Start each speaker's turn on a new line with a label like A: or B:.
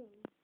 A: king